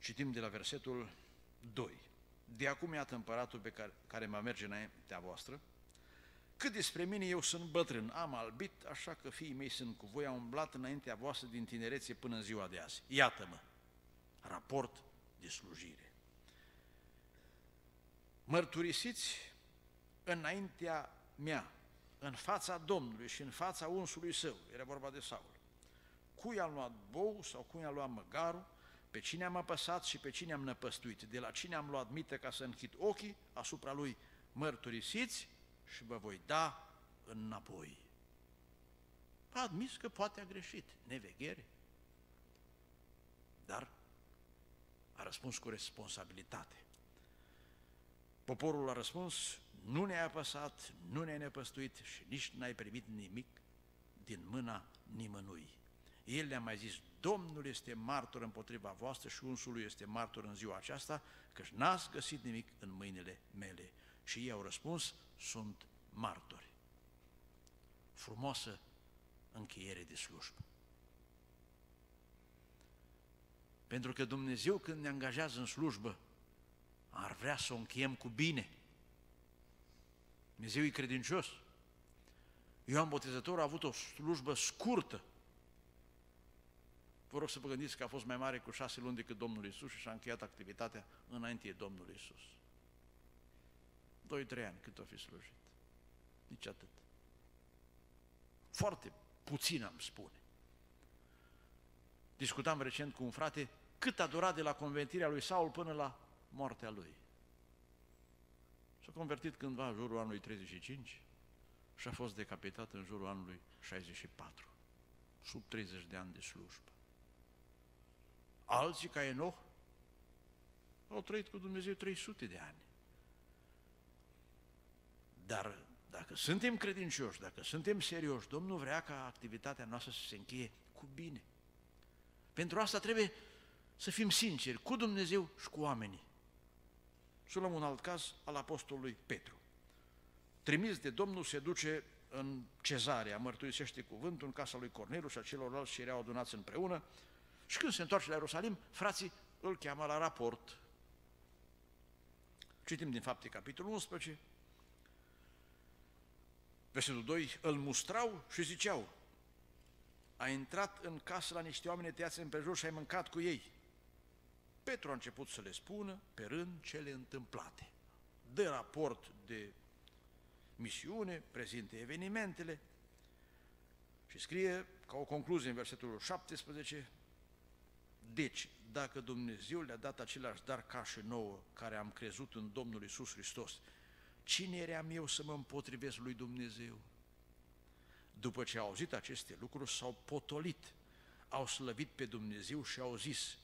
Citim de la versetul 2. De acum iată împăratul pe care, care mă merge înaintea voastră, cât despre mine eu sunt bătrân, am albit, așa că fiii mei sunt cu voi, am umblat înaintea voastră din tinerețe până în ziua de azi. Iată-mă, raport de slujire. Mărturisiți înaintea mea, în fața Domnului și în fața unsului său, era vorba de Saul, cui am luat bou sau cui am luat măgarul, pe cine am apăsat și pe cine am năpăstuit, de la cine am luat mită ca să închid ochii asupra lui, mărturisiți și vă voi da înapoi. A admis că poate a greșit, neveghere, dar a răspuns cu responsabilitate. Poporul a răspuns, nu ne-ai apăsat, nu ne-ai nepăstuit și nici n-ai primit nimic din mâna nimănui. El le-a mai zis, Domnul este martor împotriva voastră și unsului este martor în ziua aceasta, căci n-ați găsit nimic în mâinile mele. Și ei au răspuns, sunt martori. Frumoasă încheiere de slujbă. Pentru că Dumnezeu când ne angajează în slujbă, ar vrea să o încheiem cu bine. Dumnezeu e credincios. Ioan Botezătorul a avut o slujbă scurtă, Vă rog să vă gândiți că a fost mai mare cu șase luni decât Domnul Isus și și-a încheiat activitatea înainte Domnului Isus. Doi-trei ani cât o fi slujit. Nici atât. Foarte puțin am spune. Discutam recent cu un frate cât a durat de la convertirea lui Saul până la moartea lui. S-a convertit cândva în jurul anului 35 și a fost decapitat în jurul anului 64, sub 30 de ani de slujbă. Alții, ca Enoch, au trăit cu Dumnezeu 300 de ani. Dar dacă suntem credincioși, dacă suntem serioși, Domnul vrea ca activitatea noastră să se încheie cu bine. Pentru asta trebuie să fim sinceri cu Dumnezeu și cu oamenii. Să luăm un alt caz al apostolului Petru. Trimis de Domnul se duce în cezarea, mărturisește cuvântul în casa lui Cornelu și a celorlalți și erau adunați împreună și când se întoarce la Ierusalim, frații îl cheamă la raport. Citim din fapte capitolul 11, versetul 2, îl mustrau și ziceau, a intrat în casă la niște oameni tăiați împrejur și ai mâncat cu ei. Petru a început să le spună pe rând cele întâmplate. Dă raport de misiune, prezinte evenimentele și scrie ca o concluzie în versetul 17, deci, dacă Dumnezeu le-a dat același dar ca și nouă, care am crezut în Domnul Isus Hristos, cine eram eu să mă împotrivesc lui Dumnezeu? După ce au auzit aceste lucruri, s-au potolit, au slăvit pe Dumnezeu și au zis,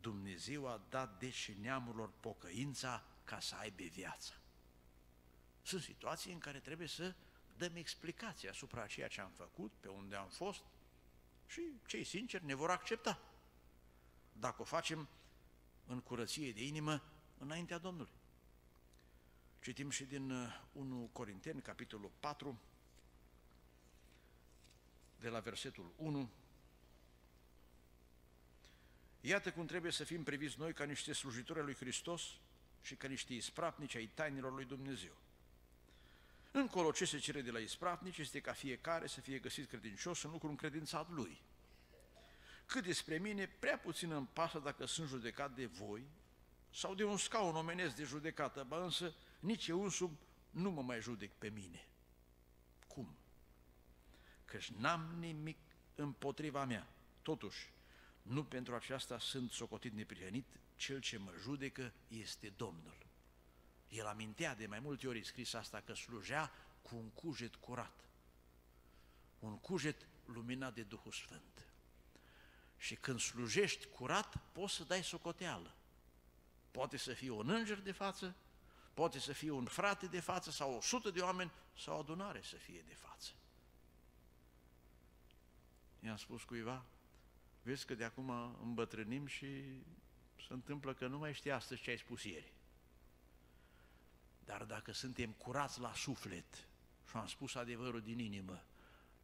Dumnezeu a dat deci neamurilor pocăința ca să aibă viața. Sunt situații în care trebuie să dăm explicații asupra ceea ce am făcut, pe unde am fost și cei sinceri ne vor accepta. Dacă o facem în curăție de inimă înaintea Domnului. Citim și din 1 uh, Corinteni, capitolul 4, de la versetul 1, Iată cum trebuie să fim priviți noi ca niște slujitori lui Hristos și ca niște ispravnici ai tainilor lui Dumnezeu. Încolo ce se cere de la ispravnici este ca fiecare să fie găsit credincios în lucru încredințat lui. Cât despre mine, prea puțin îmi pasă dacă sunt judecat de voi sau de un scaun omenesc de judecată, ba însă nici eu însumi nu mă mai judec pe mine. Cum? Căci n-am nimic împotriva mea. Totuși, nu pentru aceasta sunt socotit neprihănit, cel ce mă judecă este Domnul. El amintea de mai multe ori scris asta că slujea cu un cuget curat, un cuget luminat de Duhul Sfânt. Și când slujești curat, poți să dai socoteală. Poate să fie un înger de față, poate să fie un frate de față sau o sută de oameni sau o adunare să fie de față. I-am spus cuiva, vezi că de acum îmbătrânim și se întâmplă că nu mai știi astăzi ce ai spus ieri. Dar dacă suntem curați la suflet și am spus adevărul din inimă,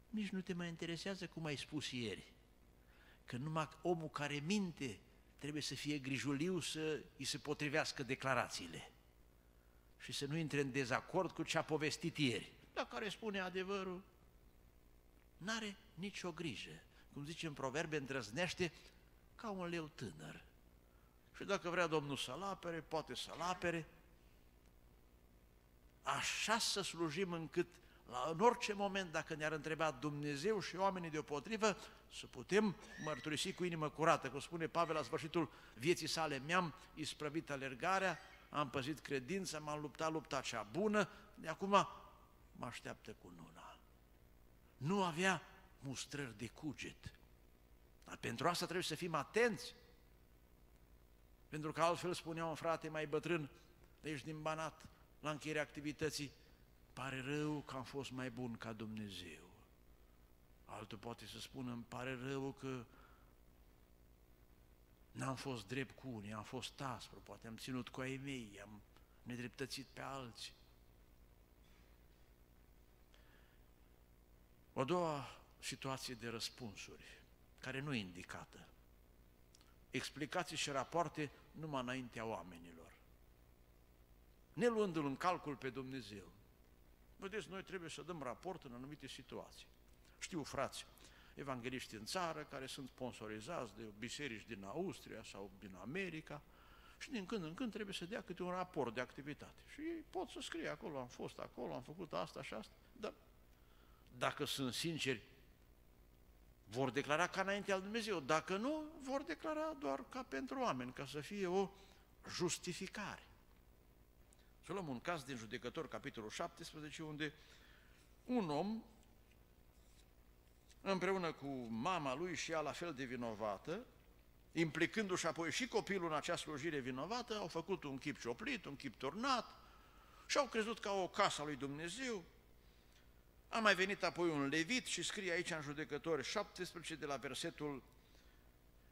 nici nu te mai interesează cum ai spus ieri. Că numai omul care minte trebuie să fie grijuliu să îi se potrivească declarațiile și să nu intre în dezacord cu ce a povestit ieri. Dacă care spune adevărul, n-are nicio grijă cum zice în proverbe, îndrăznește ca un leu tânăr. Și dacă vrea Domnul să-l apere, poate să-l apere. Așa să slujim încât la, în orice moment, dacă ne-ar întreba Dumnezeu și oamenii deopotrivă, să putem mărturisi cu inimă curată, cum spune Pavel la sfârșitul vieții sale, mi-am isprăvit alergarea, am păzit credința, m-am luptat lupta cea bună, de acum mă așteaptă cu nuna. Nu avea mustrări de cuget. Dar pentru asta trebuie să fim atenți. Pentru că altfel spunea un frate mai bătrân, deci din Banat, la încheierea activității, pare rău că am fost mai bun ca Dumnezeu. Altul poate să spună, îmi pare rău că n-am fost drept cu unii, am fost aspru, poate am ținut cu ai mei, am nedreptățit pe alții. O doua situație de răspunsuri, care nu e indicată. Explicații și rapoarte numai înaintea oamenilor. Ne luându-l în calcul pe Dumnezeu. Vedeți, noi trebuie să dăm raport în anumite situații. Știu, frați, evangeliști în țară care sunt sponsorizați de biserici din Austria sau din America și din când în când trebuie să dea câte un raport de activitate. Și ei pot să scrie acolo, am fost acolo, am făcut asta și asta, dar dacă sunt sinceri, vor declara ca înainte al Dumnezeu. Dacă nu, vor declara doar ca pentru oameni, ca să fie o justificare. Să luăm un caz din judecător, capitolul 17, unde un om, împreună cu mama lui și ea la fel de vinovată, implicându-și apoi și copilul în acea slujire vinovată, au făcut un chip cioplit, un chip turnat și au crezut ca o casă a lui Dumnezeu. A mai venit apoi un levit și scrie aici în judecători 17 de la versetul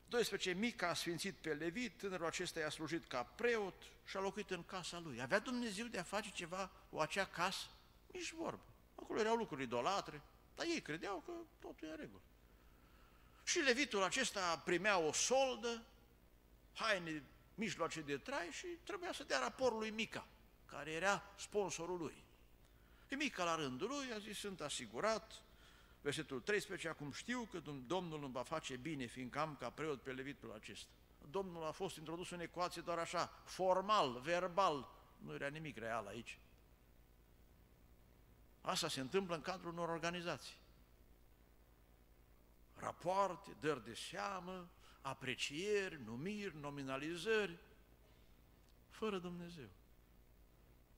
12, Mica a sfințit pe Levit, tânărul acesta i-a slujit ca preot și a locuit în casa lui. Avea Dumnezeu de a face ceva cu acea casă? Nici vorbă. Acolo erau lucruri idolatre, dar ei credeau că totul e în regulă. Și levitul acesta primea o soldă, haine, mijloace de trai și trebuia să dea raport lui Mica, care era sponsorul lui. Și Mica la rândul lui a zis, sunt asigurat, versetul 13, acum știu că Domnul îmi va face bine, fiindcă am ca preot pe levitul acesta. Domnul a fost introdus în ecuație doar așa, formal, verbal, nu era nimic real aici. Asta se întâmplă în cadrul unor organizații. Rapoarte, dări de seamă, aprecieri, numiri, nominalizări, fără Dumnezeu.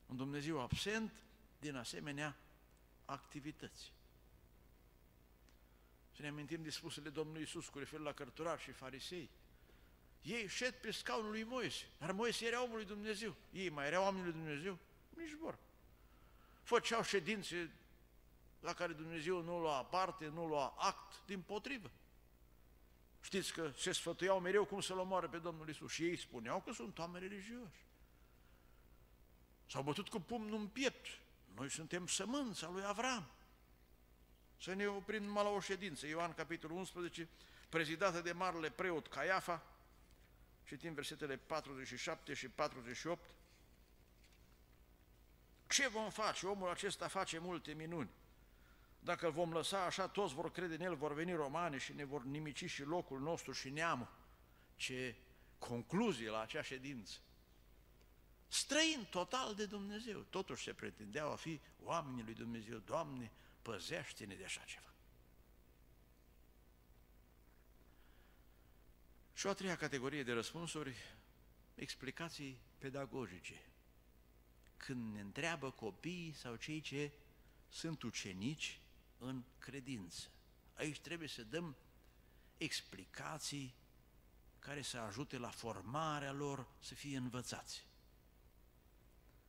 Un Dumnezeu absent din asemenea activități. Să ne amintim de spusele Domnului Iisus cu refer la cărturari și farisei. Ei șed pe scaunul lui Moise, dar Moise era omul lui Dumnezeu. Ei mai erau oamenii lui Dumnezeu? Nici vor. Făceau ședințe la care Dumnezeu nu lua parte, nu lua act, din potrivă. Știți că se sfătuiau mereu cum să-L omoare pe Domnul Isus și ei spuneau că sunt oameni religioși. S-au bătut cu pumnul în piept. Noi suntem sămânța lui Avram. Să ne oprim numai la o ședință, Ioan capitolul 11, prezidată de marele preot Caiafa, citim versetele 47 și 48. Ce vom face? Omul acesta face multe minuni. Dacă îl vom lăsa așa, toți vor crede în el, vor veni romani și ne vor nimici și locul nostru și neamul. Ce concluzie la acea ședință! Străin total de Dumnezeu, totuși se pretindeau a fi oamenii lui Dumnezeu. Doamne, păzește-ne de așa ceva. Și o a treia categorie de răspunsuri, explicații pedagogice. Când ne întreabă copiii sau cei ce sunt ucenici în credință. Aici trebuie să dăm explicații care să ajute la formarea lor să fie învățați.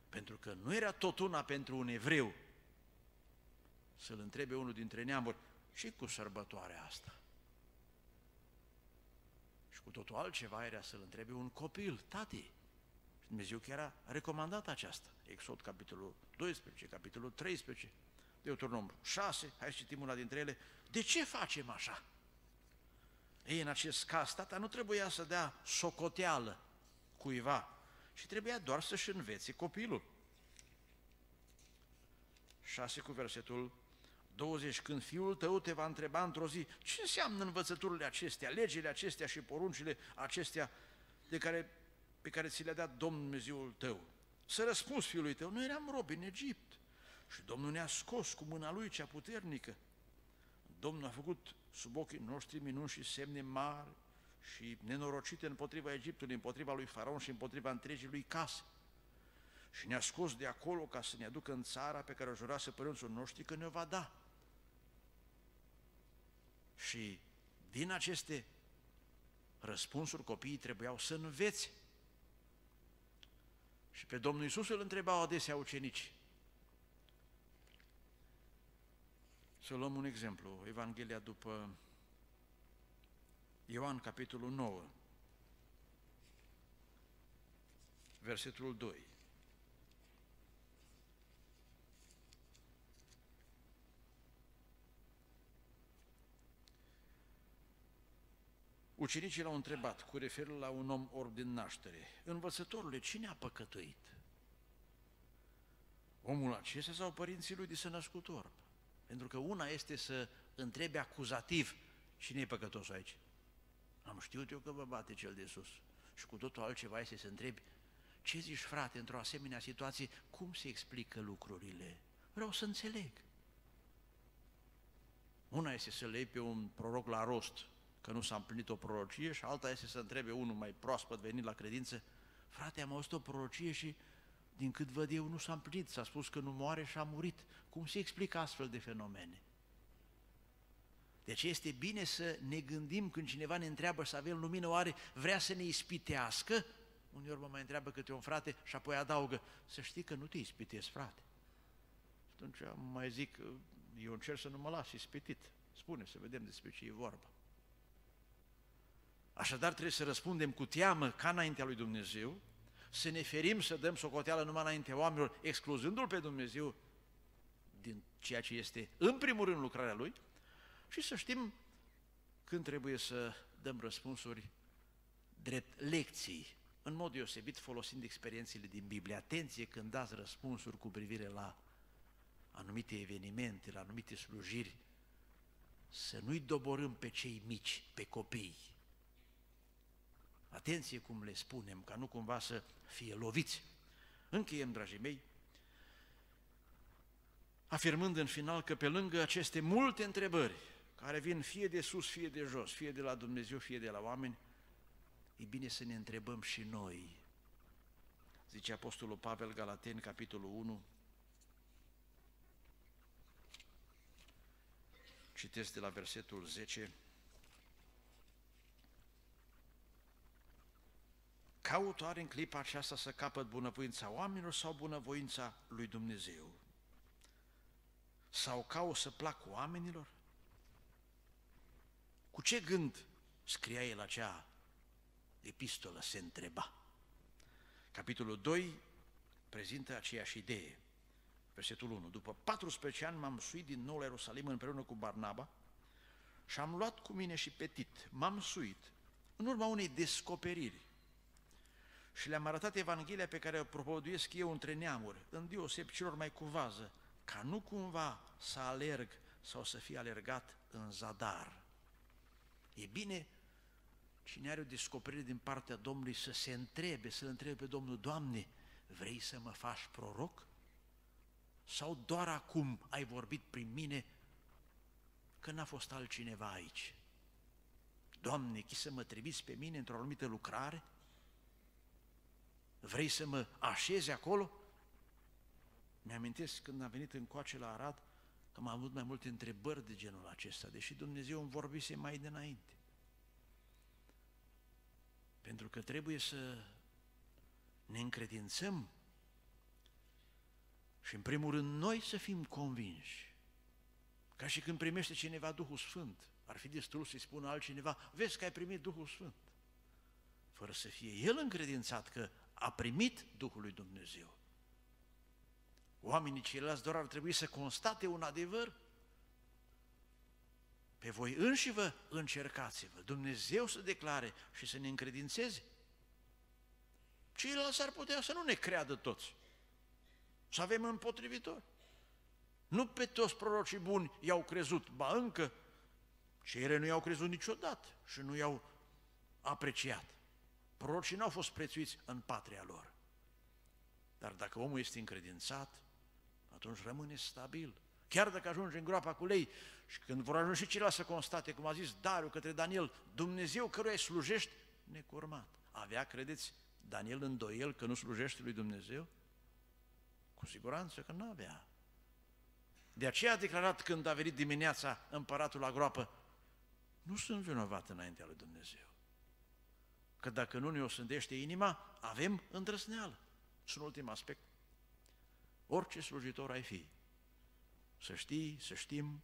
Pentru că nu era tot una pentru un evreu să-l întrebe unul dintre neamuri, și cu sărbătoarea asta? Și cu totul altceva era să-l întrebe un copil, tati. Și Dumnezeu chiar a recomandat aceasta. Exod, capitolul 12, capitolul 13, Deuteronom 6, hai să citim una dintre ele. De ce facem așa? Ei, în acest caz, tata nu trebuia să dea socoteală cuiva, și trebuia doar să-și învețe copilul. 6 cu versetul 20, când fiul tău te va întreba într-o zi, ce înseamnă învățăturile acestea, legile acestea și poruncile acestea de care, pe care ți le-a dat Domnul Dumnezeul tău? Să răspunzi fiului tău, noi eram robi în Egipt și Domnul ne-a scos cu mâna lui cea puternică. Domnul a făcut sub ochii noștri minuni și semne mari și nenorocite împotriva Egiptului, împotriva lui Faraon și împotriva întregii lui case. Și ne-a scos de acolo ca să ne aducă în țara pe care o jurase părinții noștri că ne-o va da. Și din aceste răspunsuri copiii trebuiau să învețe. Și pe Domnul Iisus îl întrebau adesea ucenici. Să luăm un exemplu, Evanghelia după Ioan, capitolul 9, versetul 2. Ucenicii l-au întrebat cu referire la un om orb din naștere, învățătorule, cine a păcătuit? Omul acesta sau părinții lui de să născut orb? Pentru că una este să întrebe acuzativ, Cine e păcătos aici? Am știut eu că vă bate cel de sus. Și cu totul altceva este să întrebi, ce zici frate într-o asemenea situație, cum se explică lucrurile? Vreau să înțeleg. Una este să le pe un proroc la rost, că nu s-a împlinit o prorocie, și alta este să întrebe unul mai proaspăt venit la credință, frate, am auzit o prorocie și din cât văd eu nu s-a împlinit, s-a spus că nu moare și a murit. Cum se explică astfel de fenomene? Deci este bine să ne gândim când cineva ne întreabă să avem lumină, oare vrea să ne ispitească? Uneori mă mai întreabă câte un frate și apoi adaugă, să știi că nu te ispitezi, frate. Atunci mai zic, eu încerc să nu mă las ispitit. Spune, să vedem despre ce e vorba. Așadar trebuie să răspundem cu teamă ca înaintea lui Dumnezeu, să ne ferim să dăm socoteală numai înaintea oamenilor, excluzându-L pe Dumnezeu din ceea ce este în primul rând lucrarea Lui și să știm când trebuie să dăm răspunsuri drept lecții, în mod deosebit folosind experiențele din Biblie. Atenție când dați răspunsuri cu privire la anumite evenimente, la anumite slujiri, să nu-i doborâm pe cei mici, pe copii. Atenție cum le spunem, ca nu cumva să fie loviți. Încheiem, dragii mei, afirmând în final că pe lângă aceste multe întrebări, care vin fie de sus, fie de jos, fie de la Dumnezeu, fie de la oameni, e bine să ne întrebăm și noi. Zice Apostolul Pavel Galateni, capitolul 1, Citesc de la versetul 10. Caut oare în clipa aceasta să capăt bunăvoința oamenilor sau bunăvoința lui Dumnezeu? Sau caut să plac oamenilor? Cu ce gând scria el acea epistolă, se întreba. Capitolul 2 prezintă aceeași idee. Versetul 1. După 14 ani m-am suit din nou la Ierusalim împreună cu Barnaba și am luat cu mine și Petit. M-am suit în urma unei descoperiri și le-am arătat Evanghelia pe care o propovăduiesc eu între neamuri, în deoseb celor mai cu vază, ca nu cumva să alerg sau să fie alergat în zadar. E bine cine are o descoperire din partea Domnului să se întrebe, să-L întrebe pe Domnul, Doamne, vrei să mă faci proroc? Sau doar acum ai vorbit prin mine că n-a fost altcineva aici? Doamne, chi să mă trimis pe mine într-o anumită lucrare? Vrei să mă așezi acolo? Mi-amintesc când am venit în coace la Arad, că am avut mai multe întrebări de genul acesta, deși Dumnezeu îmi vorbise mai dinainte. Pentru că trebuie să ne încredințăm și în primul rând noi să fim convinși. Ca și când primește cineva Duhul Sfânt, ar fi destul să-i spună altcineva, vezi că ai primit Duhul Sfânt. Fără să fie el încredințat că a primit Duhul lui Dumnezeu. Oamenii ceilalți doar ar trebui să constate un adevăr. Pe voi înși vă încercați-vă, Dumnezeu să declare și să ne încredințeze. Ceilalți ar putea să nu ne creadă toți. Să avem împotrivitor. Nu pe toți prorocii buni i-au crezut, ba încă cei nu i-au crezut niciodată și nu i-au apreciat. Prorocii n-au fost prețuiți în patria lor. Dar dacă omul este încredințat, atunci rămâne stabil. Chiar dacă ajunge în groapa cu lei și când vor ajunge și ceilalți să constate, cum a zis Dariu către Daniel, Dumnezeu căruia îi slujești necurmat. Avea, credeți, Daniel îndoiel că nu slujește lui Dumnezeu? Cu siguranță că nu avea. De aceea a declarat când a venit dimineața împăratul la groapă, nu sunt vinovat înaintea lui Dumnezeu. Că dacă nu ne o sândește inima, avem îndrăsneală. Și un ultim aspect. Orice slujitor ai fi, să știi, să știm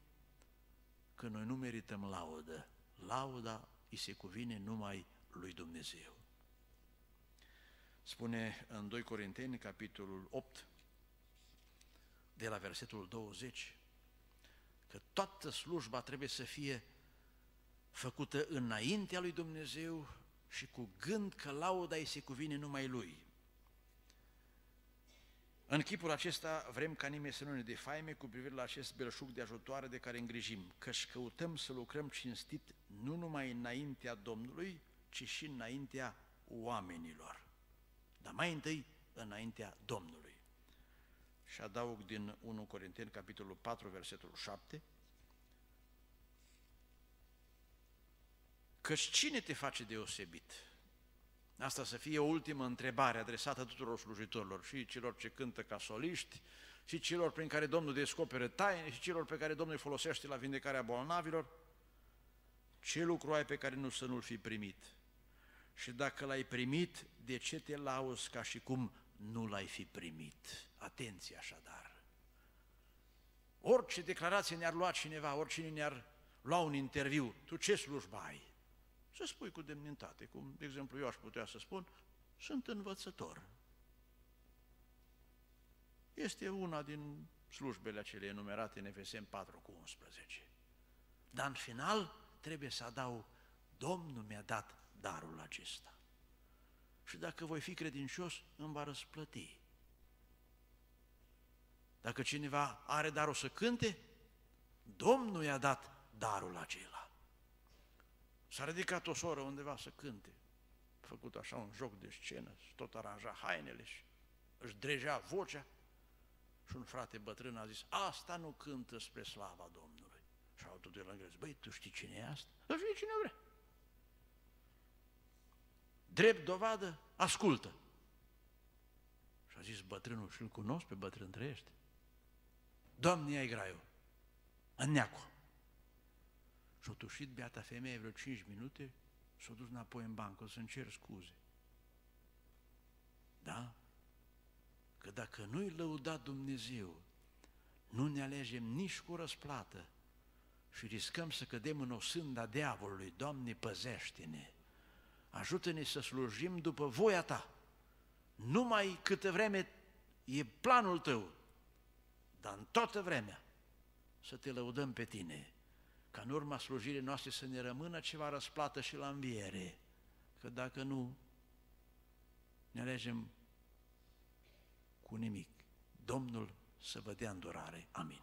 că noi nu merităm laudă. Lauda îi se cuvine numai lui Dumnezeu. Spune în 2 Corinteni, capitolul 8, de la versetul 20, că toată slujba trebuie să fie făcută înaintea lui Dumnezeu și cu gând că lauda îi se cuvine numai lui. În chipul acesta vrem ca nimeni să nu ne defaime cu privire la acest belșug de ajutoare de care îngrijim, căci căutăm să lucrăm cinstit nu numai înaintea Domnului, ci și înaintea oamenilor. Dar mai întâi înaintea Domnului. Și adaug din 1 Corinteni, capitolul 4, versetul 7, Căci cine te face deosebit? Asta să fie o ultimă întrebare adresată tuturor slujitorilor, și celor ce cântă ca soliști, și celor prin care Domnul descoperă taine, și celor pe care Domnul îi folosește la vindecarea bolnavilor. Ce lucru ai pe care nu să nu-l fi primit? Și dacă l-ai primit, de ce te lauzi ca și cum nu l-ai fi primit? Atenție așadar! Orice declarație ne-ar lua cineva, oricine ne-ar lua un interviu, tu ce slujbă ai? Să spui cu demnitate, cum, de exemplu, eu aș putea să spun, sunt învățător. Este una din slujbele acelea enumerate în Efesem 4 cu 11. Dar în final trebuie să adaug, Domnul mi-a dat darul acesta. Și dacă voi fi credincios, îmi va răsplăti. Dacă cineva are darul să cânte, Domnul i-a dat darul acela. S-a ridicat o soră undeva să cânte. A făcut așa un joc de scenă, tot aranja hainele și își dregea vocea. Și un frate bătrân a zis, asta nu cântă spre slava Domnului. Și altul de lângă zis, băi, tu știi cine e asta? Să știi cine vrea. Drept dovadă, ascultă. Și a zis bătrânul, și-l cunosc pe bătrân, trăiește. Doamne, ai graiul, în neacul. Și-a tușit beata femeie vreo 5 minute, s-a dus înapoi în bancă, să-mi cer scuze. Da? Că dacă nu-i lăudat Dumnezeu, nu ne alegem nici cu răsplată și riscăm să cădem în osânda diavolului. Doamne, păzește-ne! Ajută-ne să slujim după voia Ta. Numai câtă vreme e planul Tău, dar în toată vremea să Te lăudăm pe Tine ca în urma slujirii noastre să ne rămână ceva răsplată și la înviere, că dacă nu, ne alegem cu nimic. Domnul să vă dea îndurare. Amin.